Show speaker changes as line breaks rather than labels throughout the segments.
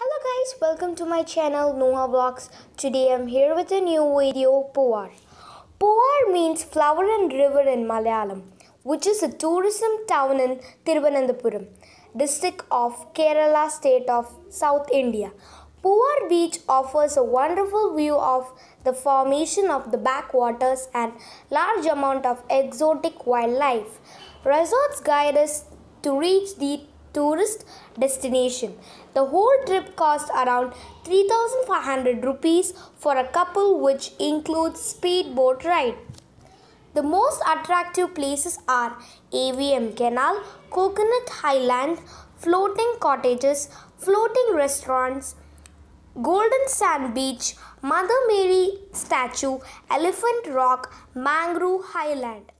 Hello guys, welcome to my channel Nuha Vlogs. Today I'm here with a new video, Poovar. Poovar means flower and river in Malayalam, which is a tourism town in Thiruvananthapuram, district of Kerala state of South India. Poovar beach offers a wonderful view of the formation of the backwaters and large amount of exotic wildlife. Resorts guide us to reach the tourist destination. The whole trip cost around 3500 rupees for a couple which includes speedboat ride. The most attractive places are AVM Canal, Coconut Highland, floating cottages, floating restaurants, Golden Sand Beach, Mother Mary statue, Elephant Rock, Mangrove Highland.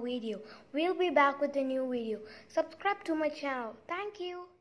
Video. We'll be back with a new video. Subscribe to my channel. Thank you.